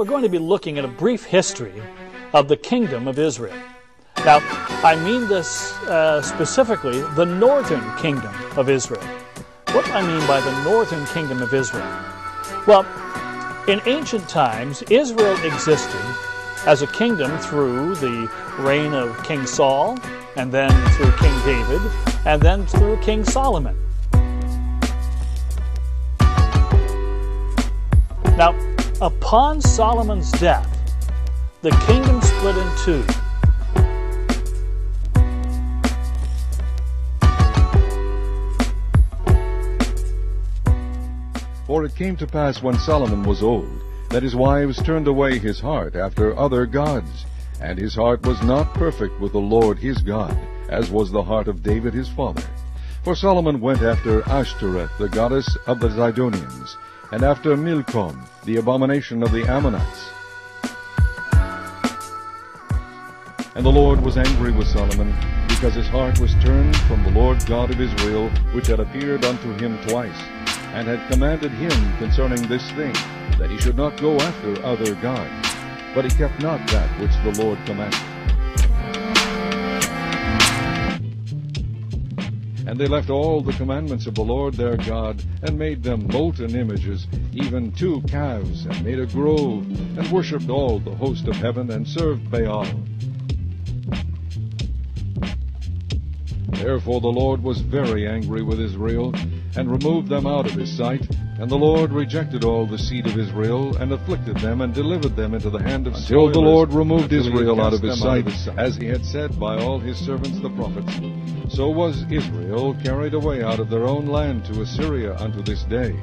we're going to be looking at a brief history of the kingdom of Israel. Now, I mean this uh, specifically the northern kingdom of Israel. What do I mean by the northern kingdom of Israel? Well, in ancient times, Israel existed as a kingdom through the reign of King Saul, and then through King David, and then through King Solomon. Now, upon Solomon's death, the kingdom split in two. For it came to pass when Solomon was old, that his wives turned away his heart after other gods, and his heart was not perfect with the Lord his God, as was the heart of David his father. For Solomon went after Ashtoreth, the goddess of the Zidonians, and after Milcom, the abomination of the Ammonites. And the Lord was angry with Solomon, because his heart was turned from the Lord God of Israel, which had appeared unto him twice, and had commanded him concerning this thing, that he should not go after other gods. But he kept not that which the Lord commanded. And they left all the commandments of the Lord their God, and made them molten images, even two calves, and made a grove, and worshipped all the host of heaven, and served Baal. Therefore the Lord was very angry with Israel, and removed them out of his sight. And the Lord rejected all the seed of Israel, and afflicted them, and delivered them into the hand of Until the Lord removed Israel out of his sight, as he had said by all his servants the prophets. So was Israel carried away out of their own land to Assyria unto this day.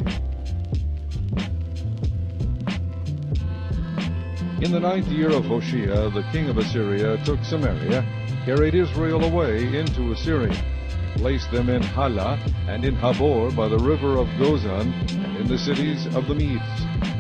In the ninth year of Hoshea, the king of Assyria took Samaria, carried Israel away into Assyria placed them in Hala and in Habor by the river of Gozan and in the cities of the Medes.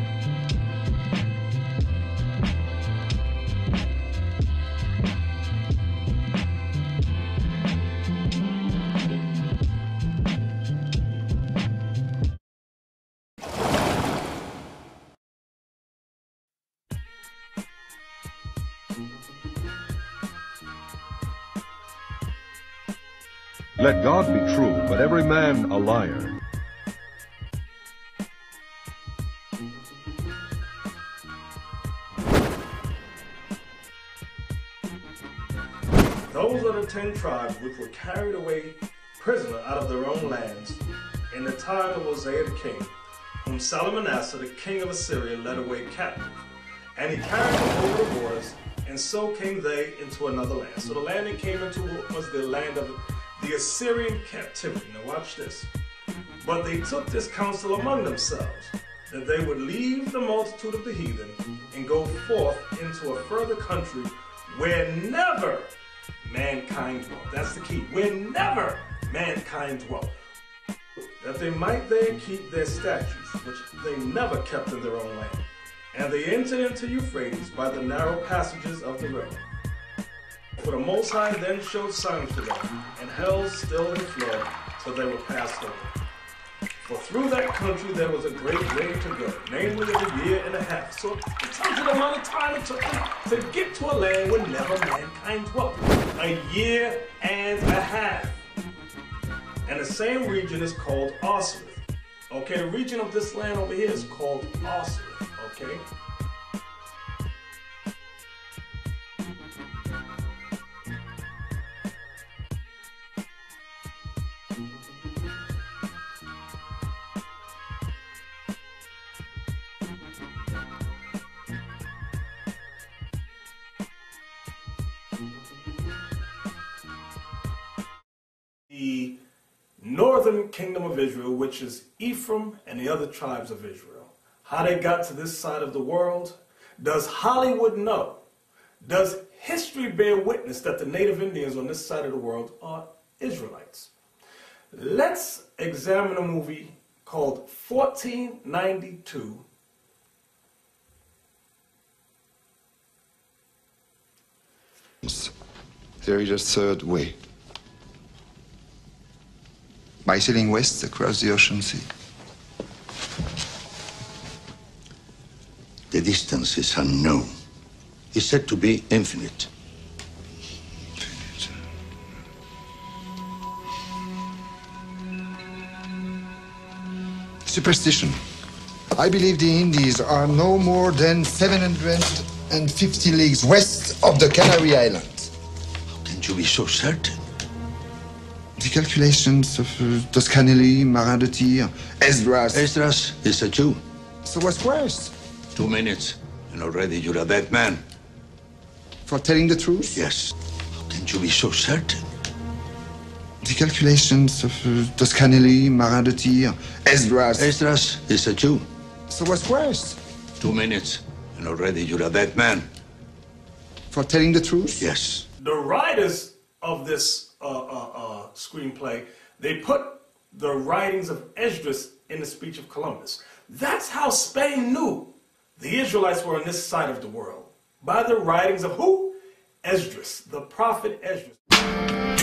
Liar. Those are the ten tribes which were carried away prisoner out of their own lands in the time of Hosea the king, whom Salmanasseh the king of Assyria led away captive. And he carried them over the borders, and so came they into another land. So the land they came into was the land of the Assyrian captivity. Now watch this. But they took this counsel among themselves, that they would leave the multitude of the heathen and go forth into a further country where never mankind dwelt. That's the key. Where never mankind dwelt. That they might there keep their statutes, which they never kept in their own land. And they entered into Euphrates by the narrow passages of the river. For the Most High then showed signs to them, and held still the flood, till they were passed over. For through that country there was a great way to go, namely of a year and a half. So it tells you the amount of time it took them to get to a land where never mankind dwelt. A year and a half. And the same region is called Arsareth. Okay, the region of this land over here is called Arsareth. Okay? Which is Ephraim and the other tribes of Israel. How they got to this side of the world? Does Hollywood know? Does history bear witness that the native Indians on this side of the world are Israelites? Let's examine a movie called 1492. There is a third way by sailing west across the ocean sea. The distance is unknown. It's said to be infinite. Superstition. I believe the Indies are no more than 750 leagues west of the Canary Islands. How can you be so certain? The calculations of uh, Toscanelli, Marin de Tyr, Esdras. Esdras is a Jew. so what's worse? Two minutes, and already you're a dead man. For telling the truth? Yes. How can you be so certain? The calculations of uh, Toscanelli, Marin de Tyr, Esdras. Esdras is a Jew. so what's worse? Two minutes, and already you're a dead man. For telling the truth? Yes. The writers of this uh, uh, uh, screenplay, they put the writings of Esdras in the speech of Columbus. That's how Spain knew the Israelites were on this side of the world. By the writings of who? Esdras, the prophet Esdras.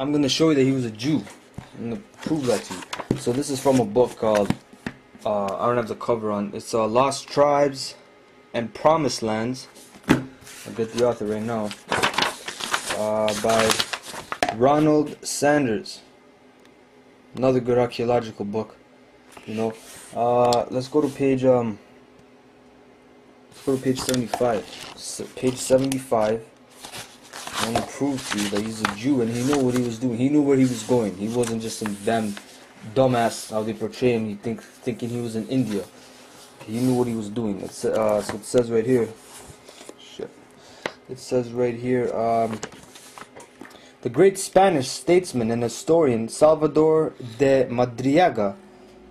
I'm gonna show you that he was a Jew. I'm gonna prove that to you. So this is from a book called uh, I don't have the cover on. It's uh, Lost Tribes and Promised Lands. I'll get the author right now. Uh, by Ronald Sanders. Another good archaeological book. You know. Uh, let's go to page um. Let's go to page 75. S- page 75. I want to prove to you that he's a Jew and he knew what he was doing. He knew where he was going. He wasn't just some damn dumbass how they portray him. He think thinking he was in India. He knew what he was doing. It's uh, so it says right here. Shit. It says right here. Um, the great Spanish statesman and historian Salvador de Madariaga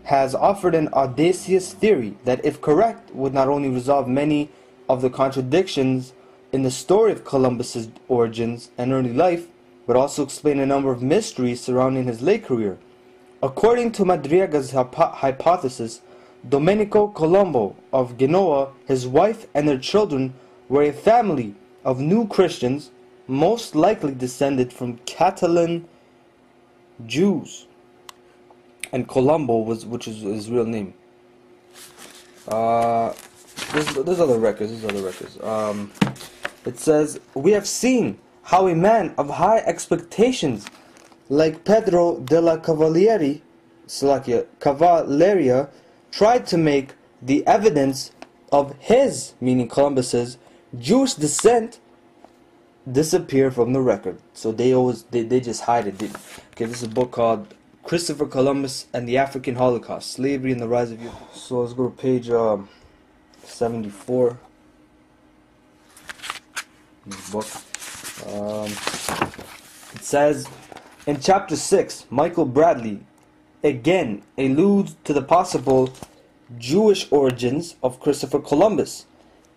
has offered an audacious theory that, if correct, would not only resolve many of the contradictions in the story of Columbus's origins and early life, but also explain a number of mysteries surrounding his late career. According to Madariaga's hypo- hypothesis, Domenico Colombo of Genoa, his wife, and their children were a family of new Christians, most likely descended from Catalan Jews. And Colombo was, which is his real name. Uh, there's, there's other records. There's other records. Um, it says, We have seen how a man of high expectations, like Pedro de la Cavalieri, Cavalleria, tried to make the evidence of his, meaning Columbus's, Jewish descent disappear from the record. So they always, they, they just hide it. They- okay, this is a book called Christopher Columbus and the African Holocaust, Slavery and the Rise of Europe. So let's go to page um, 74 this book. Um, it says in chapter 6, Michael Bradley again alludes to the possible Jewish origins of Christopher Columbus,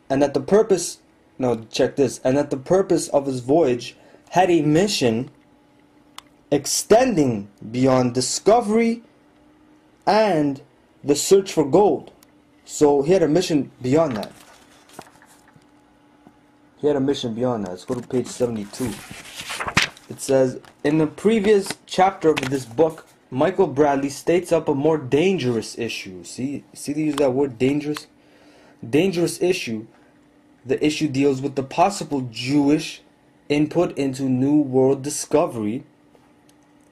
and that the purpose, no, check this, and that the purpose of his voyage had a mission extending beyond discovery and the search for gold. So he had a mission beyond that. He had a mission beyond that. Let's go to page 72. It says, In the previous chapter of this book, Michael Bradley states up a more dangerous issue. See, see they use that word dangerous? Dangerous issue. The issue deals with the possible Jewish input into New World discovery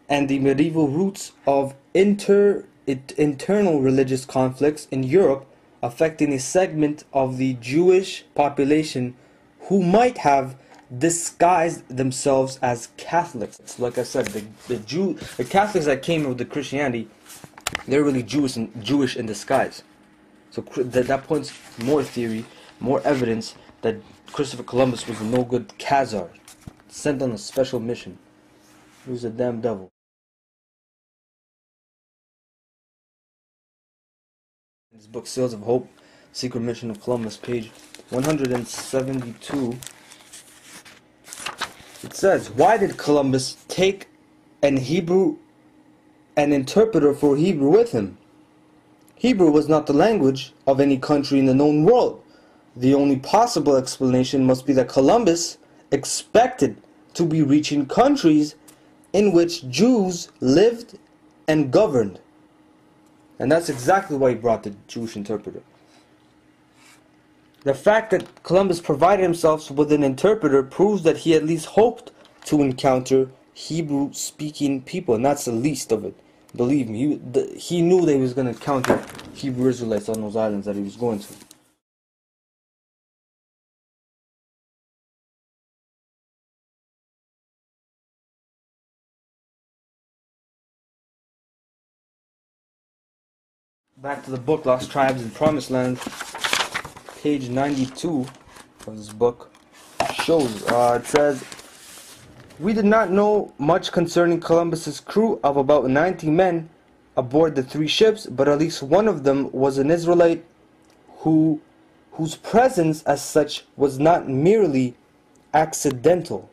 and the medieval roots of inter, it, internal religious conflicts in Europe affecting a segment of the Jewish population who might have disguised themselves as Catholics. Like I said, the, the Jew, the Catholics that came with the Christianity, they're really Jewish in, Jewish in disguise. So that, that points more theory, more evidence that Christopher Columbus was a no good Khazar, sent on a special mission. He was a damn devil. This book, Sails of Hope, Secret Mission of Columbus, page 172. It says, Why did Columbus take an Hebrew, an interpreter for Hebrew with him? Hebrew was not the language of any country in the known world. The only possible explanation must be that Columbus expected to be reaching countries in which Jews lived and governed. And that's exactly why he brought the Jewish interpreter. The fact that Columbus provided himself with an interpreter proves that he at least hoped to encounter Hebrew speaking people, and that's the least of it. Believe me, he, the, he knew that he was going to encounter Hebrew Israelites on those islands that he was going to. Back to the book, Lost Tribes and Promised Land page 92 of this book shows, uh, it says, We did not know much concerning Columbus's crew of about 90 men aboard the three ships, but at least one of them was an Israelite who, whose presence as such was not merely accidental.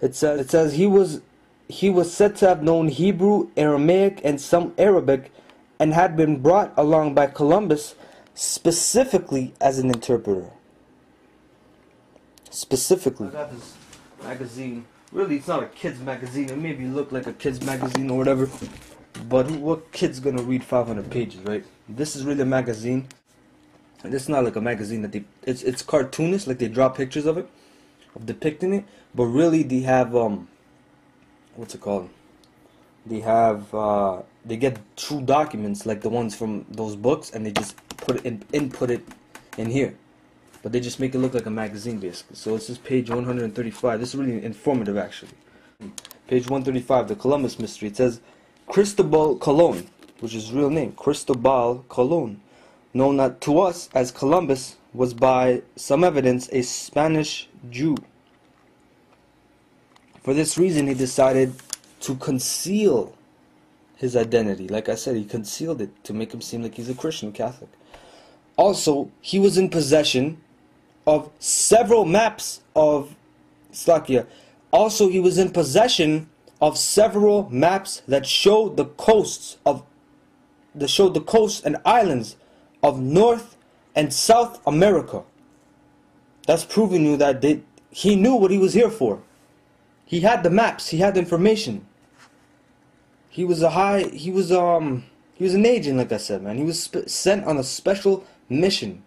It says, it says he was he was said to have known Hebrew, Aramaic, and some Arabic, and had been brought along by Columbus specifically as an interpreter. Specifically. I got this magazine. Really, it's not a kid's magazine. It maybe look like a kid's magazine or whatever. But what kid's gonna read 500 pages, right? This is really a magazine. And it's not like a magazine that they. It's it's cartoonish, like they draw pictures of it, of depicting it. But really, they have um. What's it called? They have uh, they get true documents like the ones from those books and they just put it in, input it in here. But they just make it look like a magazine basically. So it's just page 135 this is really informative actually. Page 135 the Columbus mystery. It says Cristobal Colon which is real name. Cristobal Colon. Known not to us as Columbus was by some evidence a Spanish Jew. For this reason he decided to conceal his identity. Like I said, he concealed it to make him seem like he's a Christian Catholic. Also, he was in possession of several maps of Slovakia. Also, he was in possession of several maps that showed the coasts of that showed the coasts and islands of North and South America. That's proving you that they, he knew what he was here for. He had the maps, he had the information. He was a high. He was um. He was an agent, like I said, man. He was sent on a special mission.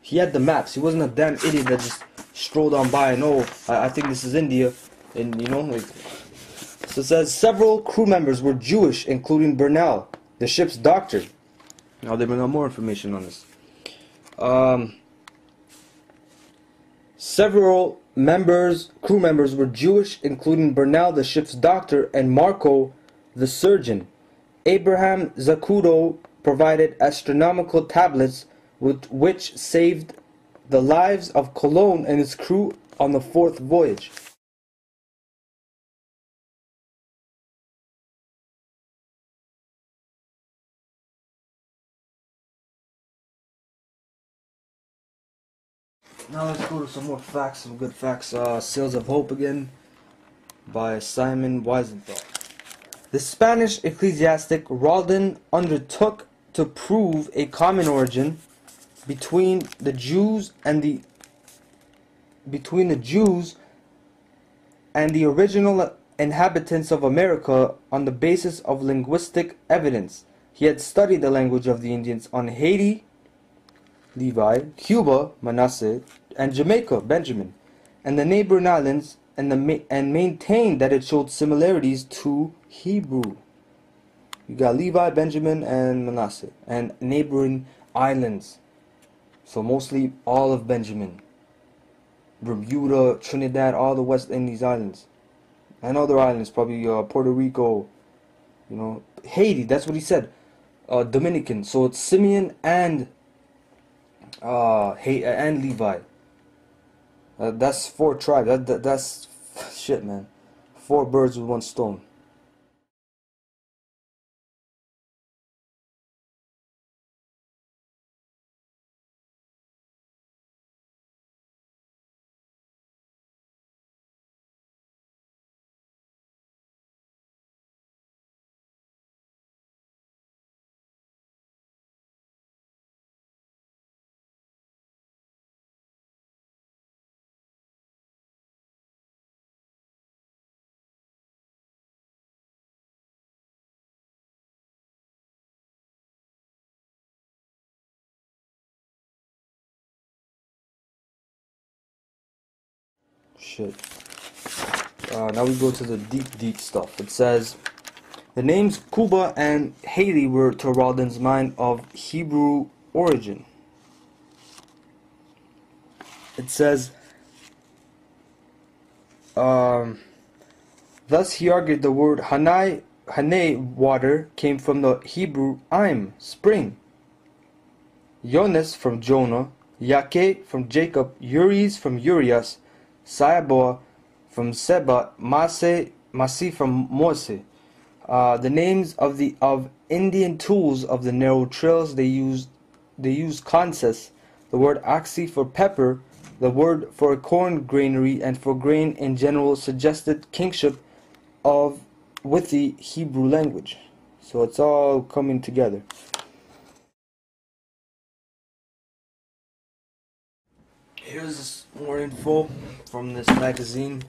He had the maps. He wasn't a damn idiot that just strolled on by and oh, I, I think this is India, and you know, like. So it says several crew members were Jewish, including Bernal, the ship's doctor. Now they bring out more information on this. Um, several members, crew members, were Jewish, including Bernal, the ship's doctor, and Marco, the surgeon. Abraham Zacuto provided astronomical tablets with which saved the lives of Colon and his crew on the fourth voyage. Now let's go to some more facts, some good facts. Uh, Sails of Hope again, by Simon Wiesenthal. The Spanish ecclesiastic Roldan undertook to prove a common origin between the Jews and the between the Jews and the original inhabitants of America on the basis of linguistic evidence. He had studied the language of the Indians on Haiti, Levi, Cuba, Manasseh, and Jamaica, Benjamin, and the neighboring islands, and, the, and maintained that it showed similarities to Hebrew. You got Levi, Benjamin, and Manasseh, and neighboring islands. So mostly all of Benjamin. Bermuda, Trinidad, all the West Indies islands. And other islands, probably uh, Puerto Rico, you know, Haiti, that's what he said. Uh, Dominican, so it's Simeon and uh, hey, and Levi. Uh, that's four tribes. That, that that's shit, man. Four birds with one stone. Shit. Uh, now we go to the deep, deep stuff. It says the names Cuba and Haiti were to Roldan's mind of Hebrew origin. It says, um, thus he argued the word Hanai, Hanai water came from the Hebrew Im, spring. Jonas from Jonah, Yake from Jacob, Urias from Urias, Saiboa from Seba, Mase, Masi from Morse. Uh, the names of the of Indian tools of the narrow trails they used they used conses, the word oxy for pepper, the word for a corn granary and for grain in general suggested kingship of with the Hebrew language. So it's all coming together. Here's more info from this magazine.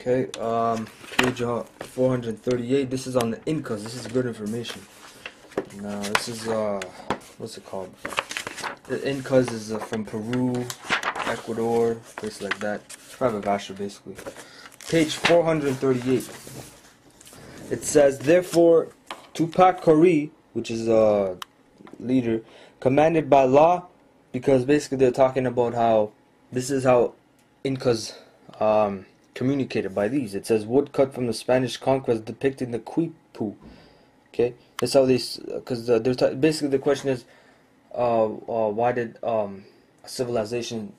Okay, um, page uh, 438. This is on the Incas. This is good information. Now, this is, uh, what's it called? The Incas is uh, from Peru, Ecuador, places like that. Private Vasher, basically. Page 438. It says, Therefore, Tupac Kori, which is a leader, commanded by law, because basically they're talking about how this is how Incas um, communicated by these. It says woodcut from the Spanish conquest depicting the Quipu. Okay, that's how they because there's basically the question is uh, uh, why did um, a civilization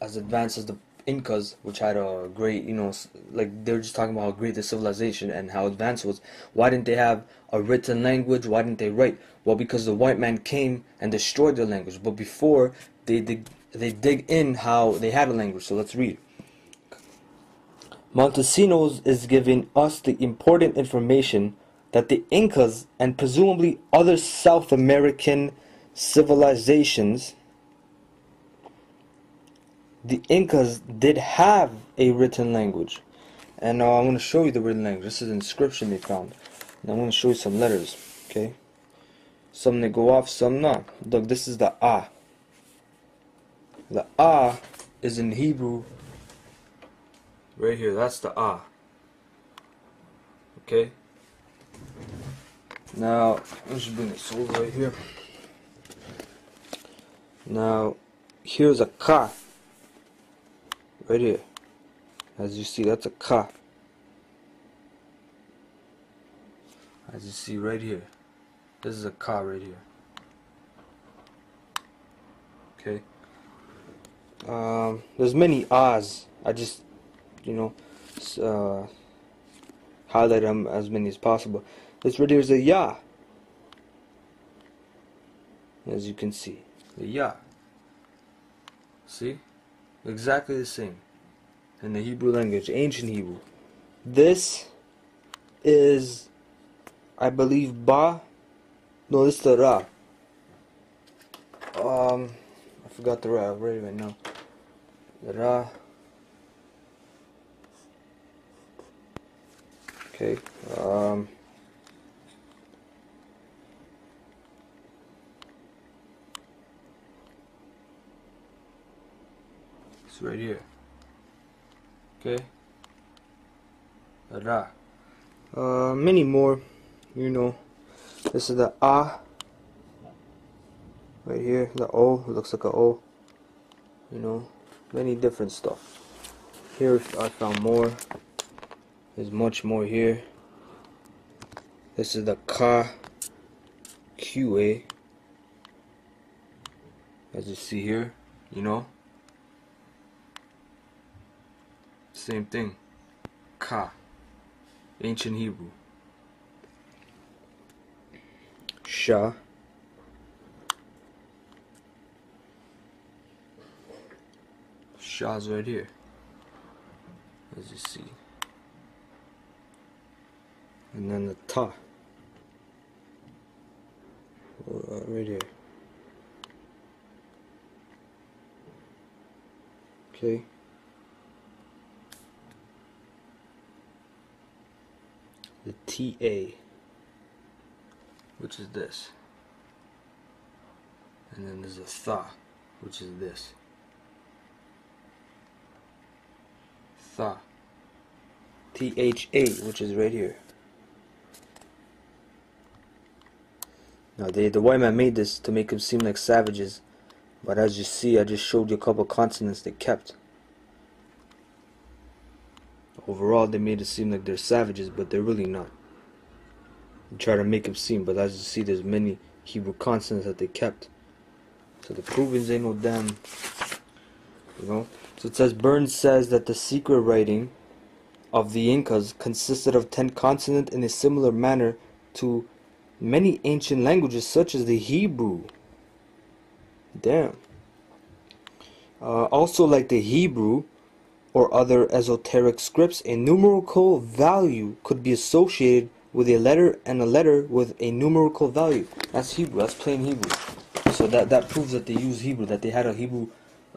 as advanced as the Incas, which had a great, you know, like they're just talking about how great the civilization and how advanced was. Why didn't they have a written language? Why didn't they write? Well, because the white man came and destroyed their language. But before they dig, they dig in how they had a language. So let's read. Montesinos is giving us the important information that the Incas and presumably other South American civilizations the Incas did have a written language. And uh, I'm going to show you the written language. This is an inscription they found. And I'm going to show you some letters. Okay? Some they go off, some not. Look, this is the Ah. The Ah is in Hebrew. Right here, that's the Ah. Okay? Now, let me just bring this over right here. Now, here's a Ka right here. As you see that's a ka. As you see right here. This is a ka right here. Okay? Um, there's many ahs. I just you know uh, highlight them as many as possible. This right here is a ya. As you can see. The ya. See Exactly the same. in the Hebrew language, ancient Hebrew. This is, I believe, Ba. No, this is the Ra. Um, I forgot the Ra. Right right now. The Ra. Okay. Um. It's right here. Okay. Ra. Uh, many more. You know. This is the A. Right here, the O. Looks like a O. You know, many different stuff. Here I found more. There's much more here. This is the Ka QA. As you see here, you know. Same thing. Ka. Ancient Hebrew. Sha. Shah's right here. As you see. And then the Ta. Uh, right here. Okay. The TA, which is this. And then there's a Tha, which is this. Tha. THA, which is right here. Now, they, the white man made this to make them seem like savages, but as you see, I just showed you a couple consonants they kept. Overall, they made it seem like they're savages, but they're really not. They try to make them seem, but as you see, there's many Hebrew consonants that they kept. So the provings ain't no damn, you know. So it says Burns says that the secret writing of the Incas consisted of ten consonants in a similar manner to many ancient languages such as the Hebrew. Damn. Uh, also, like the Hebrew or other esoteric scripts, a numerical value could be associated with a letter and a letter with a numerical value. That's Hebrew. That's plain Hebrew. So that that proves that they use Hebrew. That they had a Hebrew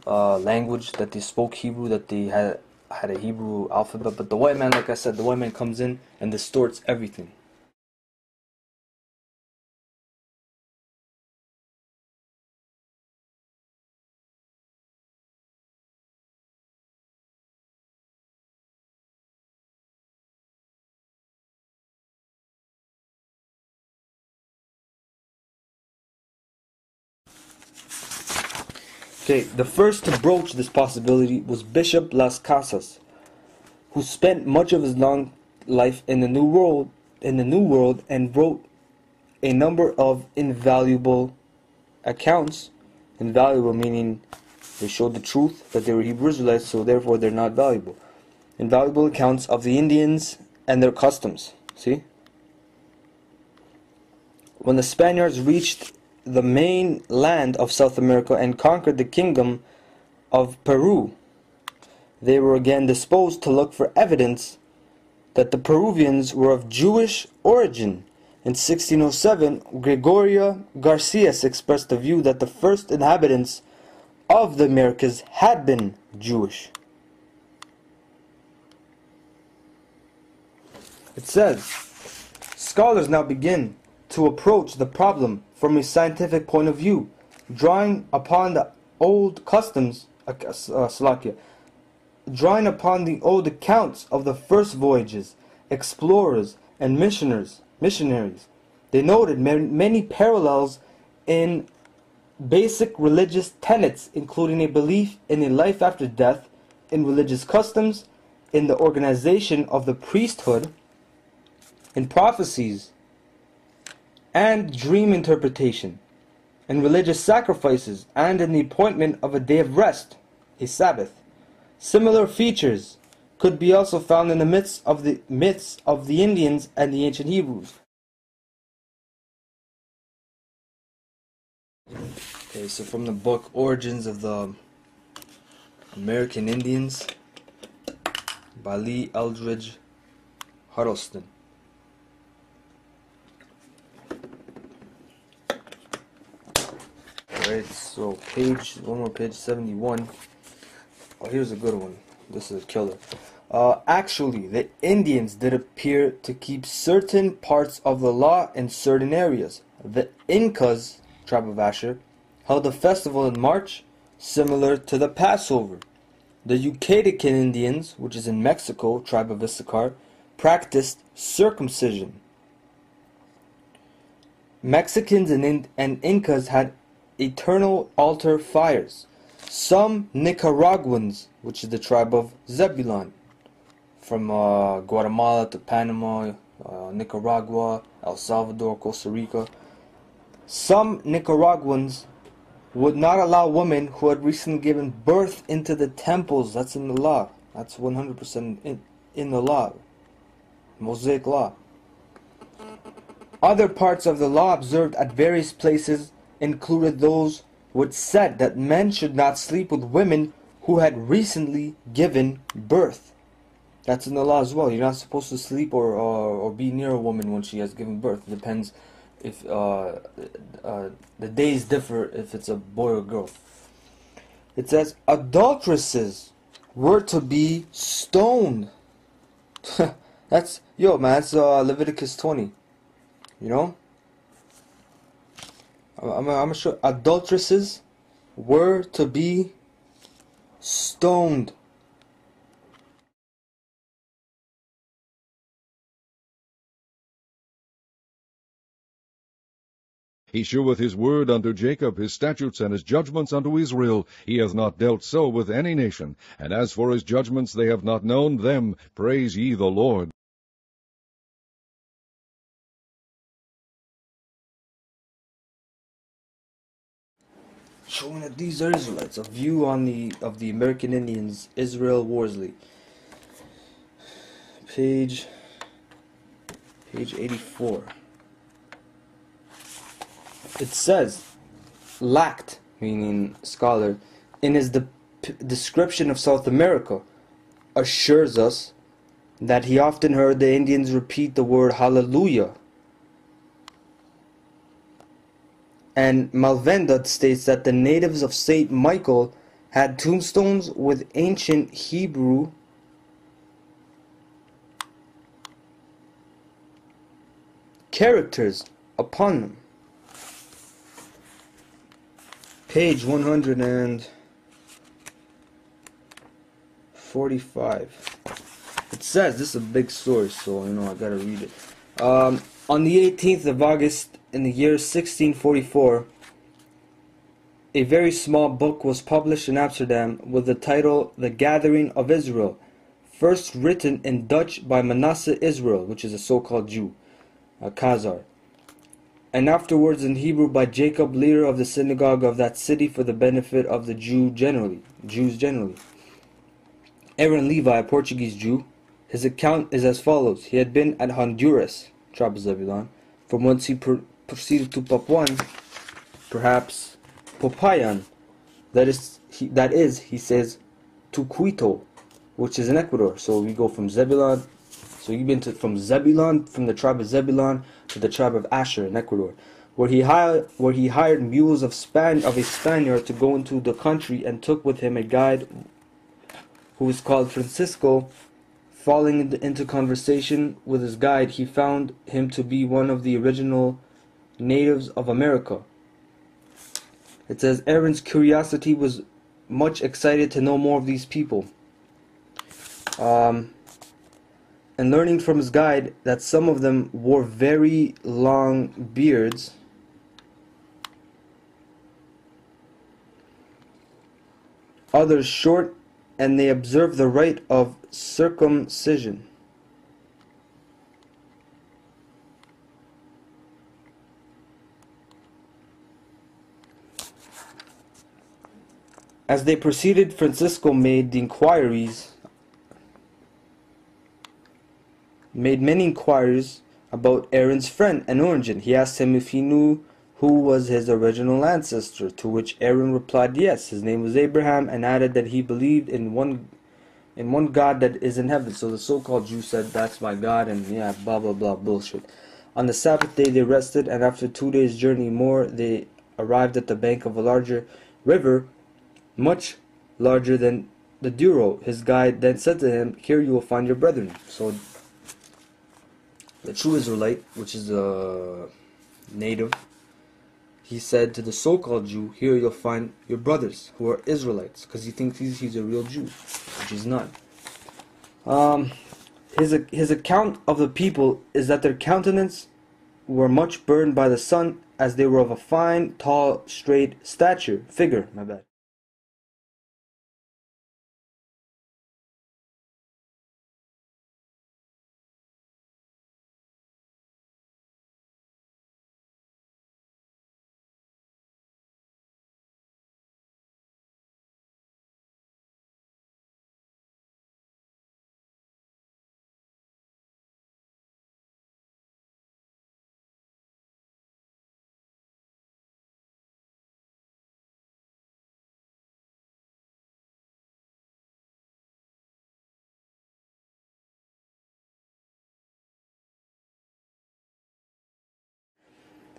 uh, language. That they spoke Hebrew. That they had had a Hebrew alphabet. But the white man, like I said, the white man comes in and distorts everything. Okay, the first to broach this possibility was Bishop Las Casas, who spent much of his long life in the New World in the New World and wrote a number of invaluable accounts. Invaluable meaning they showed the truth that they were Hebrew Israelites, so therefore they're not valuable. Invaluable accounts of the Indians and their customs. See? When the Spaniards reached the main land of South America and conquered the kingdom of Peru. They were again disposed to look for evidence that the Peruvians were of Jewish origin. In 1607, Gregorio Garcias expressed the view that the first inhabitants of the Americas had been Jewish. It says, scholars now begin to approach the problem from a scientific point of view, drawing upon the old customs, uh, uh drawing upon the old accounts of the first voyages, explorers, and missioners, missionaries. They noted many parallels in basic religious tenets, including a belief in a life after death, in religious customs, in the organization of the priesthood, in prophecies, and dream interpretation, in religious sacrifices, and in the appointment of a day of rest, a Sabbath. Similar features could be also found in the myths of the myths of the Indians and the ancient Hebrews. Okay, so from the book Origins of the American Indians, by Lee Eldridge Huddleston. Alright, so page, one more page, 71. Oh, here's a good one. This is a killer. Uh, actually, the Indians did appear to keep certain parts of the law in certain areas. The Incas, tribe of Asher, held a festival in March similar to the Passover. The Yucatecan Indians, which is in Mexico, tribe of Issachar, practiced circumcision. Mexicans and, In- and Incas had eternal altar fires. Some Nicaraguans, which is the tribe of Zebulon, from uh, Guatemala to Panama, uh, Nicaragua, El Salvador, Costa Rica. Some Nicaraguans would not allow women who had recently given birth into the temples. That's in the law. That's 100% in, in the law. Mosaic law. Other parts of the law observed at various places included those which said that men should not sleep with women who had recently given birth. That's in the law as well. You're not supposed to sleep or or, or be near a woman when she has given birth. It depends if uh, uh, the days differ if it's a boy or girl. It says adulteresses were to be stoned. that's yo man. That's uh, Leviticus 20. You know. I'm, I'm, sure adulteresses were to be stoned. He sheweth his word unto Jacob, his statutes and his judgments unto Israel. He hath not dealt so with any nation. And as for his judgments, they have not known them. Praise ye the Lord. Showing that these are Israelites. A view on the of the American Indians, Israel Worsley. Page page 84. It says, lacked, meaning scholar, in his de- description of South America, assures us that he often heard the Indians repeat the word hallelujah and Malvenda states that the natives of St. Michael had tombstones with ancient Hebrew characters upon them. Page 145. It says, this is a big source, so you know I gotta read it. Um, on the 18th of August in the year 1644, a very small book was published in Amsterdam with the title The Gathering of Israel, first written in Dutch by Manasseh Israel, which is a so called Jew, a Khazar, and afterwards in Hebrew by Jacob, leader of the synagogue of that city for the benefit of the Jew generally, Jews generally. Aaron Levi, a Portuguese Jew, his account is as follows. He had been at Honduras, tribe of Zebulon, from whence he proceeded to Papuan, perhaps Popayan, that is, he, that is, he says, to Quito, which is in Ecuador. So we go from Zebulon, so you've been to, from Zebulon, from the tribe of Zebulon to the tribe of Asher in Ecuador, where he hired, where he hired mules of Span of a Spaniard to go into the country and took with him a guide who was called Francisco. Falling into conversation with his guide, he found him to be one of the original natives of America. It says Aaron's curiosity was much excited to know more of these people. Um, and learning from his guide that some of them wore very long beards. Others short, and they observed the rite of circumcision. As they proceeded, Francisco made the inquiries, made many inquiries about Aaron's friend and origin. He asked him if he knew who was his original ancestor, to which Aaron replied yes, his name was Abraham, and added that he believed in one in one God that is in heaven. So the so-called Jew said, "That's my God," and yeah, blah blah blah bullshit. On the Sabbath day they rested, and after two days' journey more, they arrived at the bank of a larger river, much larger than the Duero. His guide then said to him, "Here you will find your brethren." So the true Israelite, which is a native, he said to the so-called Jew, "Here you'll find your brothers who are Israelites," because he thinks he's, he's a real Jew, which he's not. Um, his his account of the people is that their countenance were much burned by the sun, as they were of a fine, tall, straight stature, figure. My bad.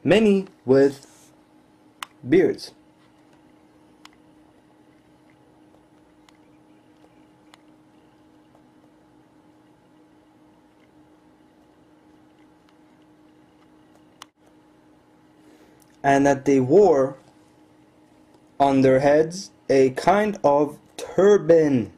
Many with beards. And that they wore on their heads a kind of turban